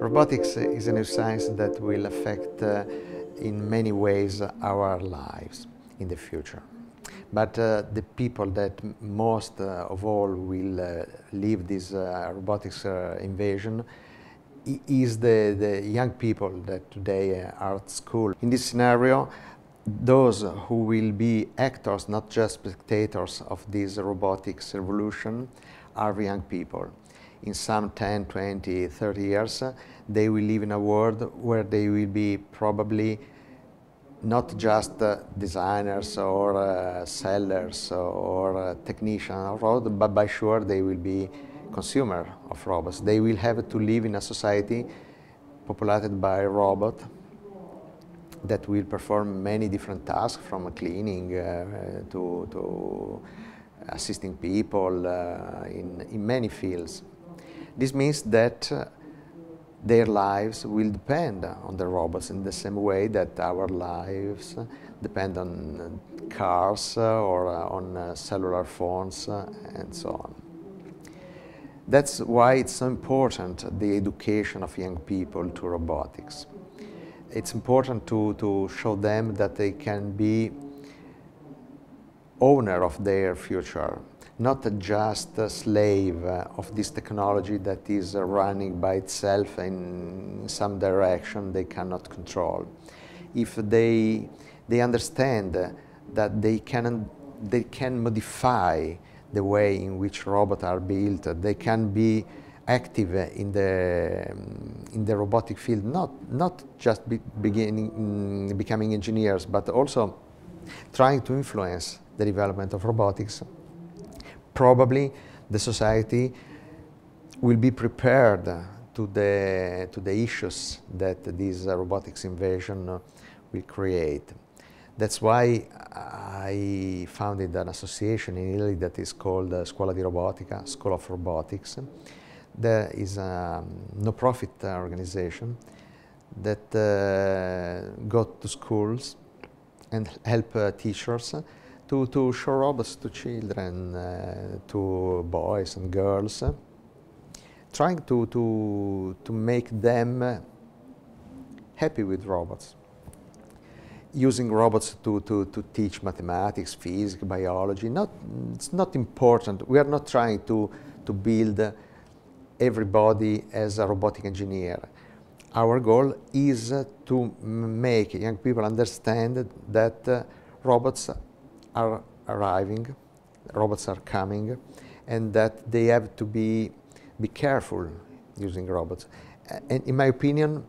Robotics is a new science that will affect uh, in many ways our lives in the future. But uh, the people that most uh, of all will uh, leave this uh, robotics uh, invasion is the, the young people that today are at school. In this scenario, those who will be actors, not just spectators of this robotics revolution, are young people in some 10, 20, 30 years, they will live in a world where they will be probably not just uh, designers or uh, sellers or uh, technicians but by sure they will be consumer of robots. They will have to live in a society populated by robots that will perform many different tasks from cleaning uh, to, to assisting people uh, in, in many fields. This means that uh, their lives will depend on the robots in the same way that our lives depend on cars uh, or uh, on cellular phones and so on. That's why it's so important, the education of young people to robotics. It's important to, to show them that they can be owner of their future not just a slave uh, of this technology that is running by itself in some direction they cannot control. If they, they understand that they can, they can modify the way in which robots are built, they can be active in the, in the robotic field, not, not just be beginning, mm, becoming engineers, but also trying to influence the development of robotics probably the society will be prepared to the, to the issues that this uh, robotics invasion uh, will create. That's why I founded an association in Italy that is called uh, Scuola di Robotica, School of Robotics. There is a no-profit organization that uh, go to schools and help uh, teachers to, to show robots to children, uh, to boys and girls, uh, trying to, to, to make them happy with robots. Using robots to, to, to teach mathematics, physics, biology, not, it's not important. We are not trying to, to build everybody as a robotic engineer. Our goal is to make young people understand that uh, robots are arriving, robots are coming, and that they have to be, be careful using robots. And in my opinion,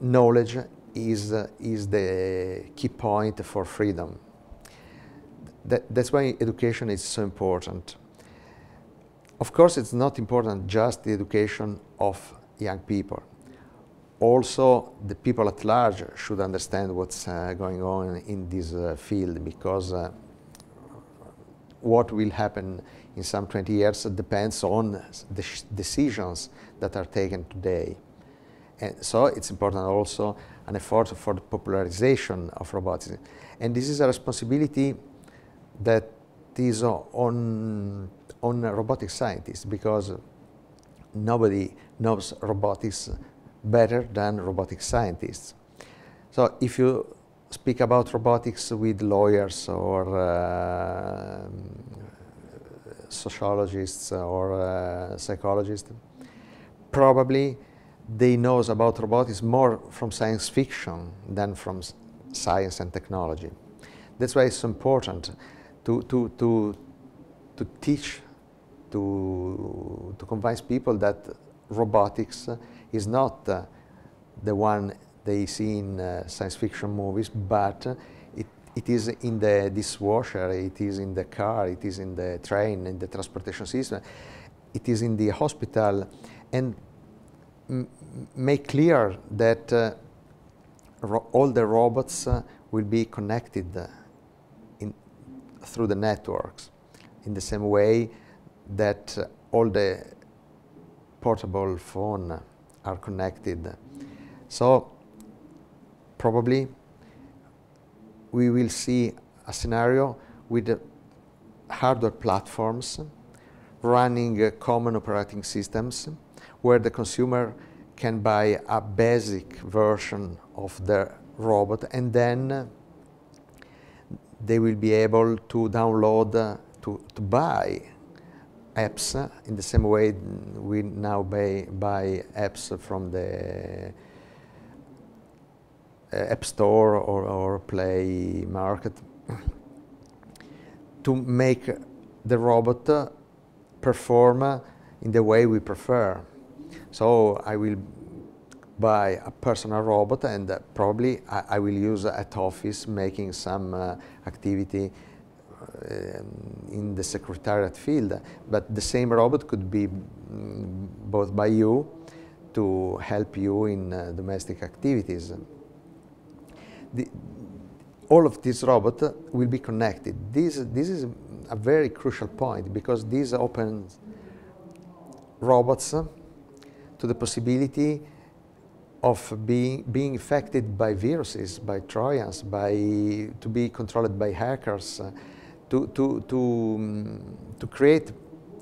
knowledge is, uh, is the key point for freedom. That, that's why education is so important. Of course, it's not important just the education of young people also the people at large should understand what's uh, going on in this uh, field because uh, what will happen in some 20 years depends on the decisions that are taken today. And so it's important also an effort for the popularization of robotics. And this is a responsibility that is on, on robotic scientists because nobody knows robotics better than robotic scientists. So if you speak about robotics with lawyers or uh, sociologists or uh, psychologists, probably they knows about robotics more from science fiction than from science and technology. That's why it's important to, to, to, to teach, to, to convince people that robotics is not uh, the one they see in uh, science fiction movies, but it, it is in the dishwasher, it is in the car, it is in the train, in the transportation system, it is in the hospital, and make clear that uh, all the robots uh, will be connected uh, in, through the networks. In the same way that all the portable phone are connected. So probably we will see a scenario with hardware platforms running common operating systems where the consumer can buy a basic version of the robot and then they will be able to download, uh, to, to buy apps in the same way we now buy, buy apps from the uh, App Store or, or Play Market to make the robot perform in the way we prefer. So I will buy a personal robot and probably I, I, will use at office making some uh, activity in the secretariat field. But the same robot could be mm, bought by you to help you in uh, domestic activities. The, all of these robots will be connected. This, this is a very crucial point because this opens robots to the possibility of being, being affected by viruses, by Trojans, by, to be controlled by hackers, to, to, to, um, to create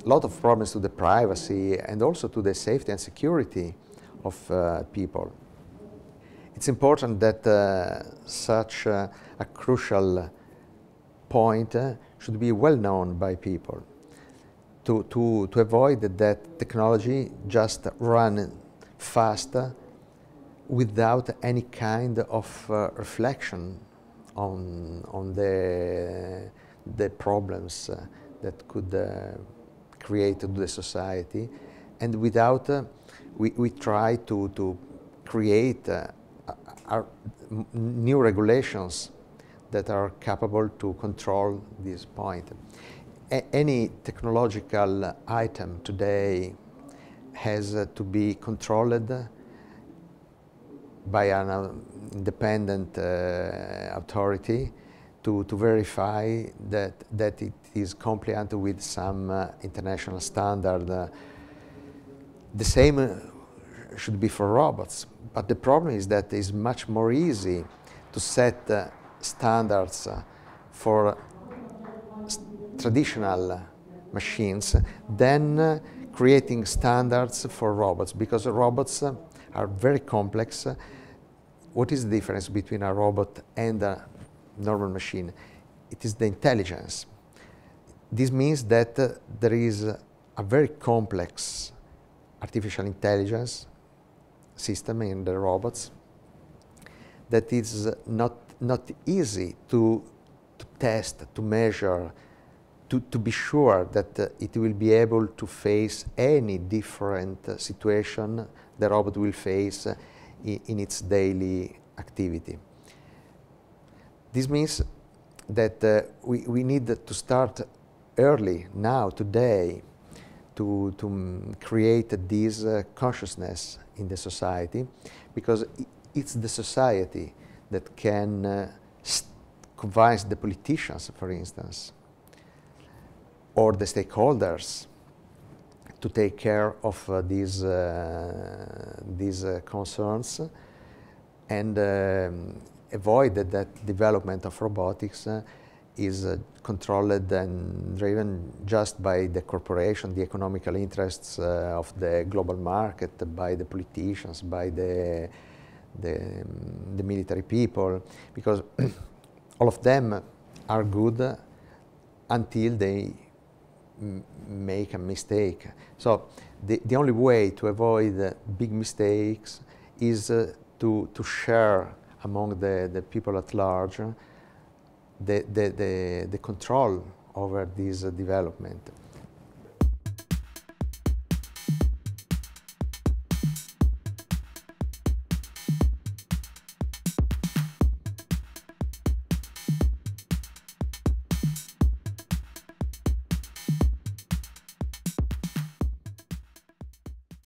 a lot of problems to the privacy and also to the safety and security of uh, people. It's important that uh, such uh, a crucial point uh, should be well known by people to, to, to avoid that technology just run fast without any kind of uh, reflection on, on the, the problems uh, that could uh, create the society and without uh, we, we try to, to create our new regulations that are capable to control this point. A any technological item today has uh, to be controlled by an uh, independent uh, authority to, to verify that, that it is compliant with some uh, international standard. Uh, the same uh, should be for robots, but the problem is that it's much more easy to set uh, standards for traditional machines than creating standards for robots because robots are very complex. What is the difference between a robot and a normal machine? It is the intelligence. This means that uh, there is a very complex artificial intelligence system in the robots that is not, not easy to, to test, to measure, to, to be sure that uh, it will be able to face any different uh, situation the robot will face uh, in its daily activity. This means that uh, we, we need to start early, now, today, to, to create this uh, consciousness in the society, because it's the society that can uh, convince the politicians, for instance, or the stakeholders to take care of uh, these, uh, these uh, concerns. And um, avoid that, development of robotics is uh, controlled and driven just by the corporation, the economical interests uh, of the global market, by the politicians, by the, the, um, the military people, because all of them are good until they make a mistake. So the, the only way to avoid uh, big mistakes is uh, to, to share among the, the people at large the, the, the, the control over this development.